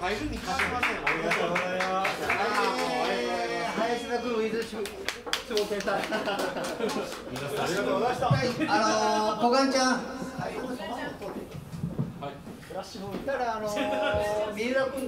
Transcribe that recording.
入るに勝ちませんありがとうございます。林田君いず商店さんありがとうございました。あのー、小雁ちゃん。はい。フラッシュだからあのー、三浦君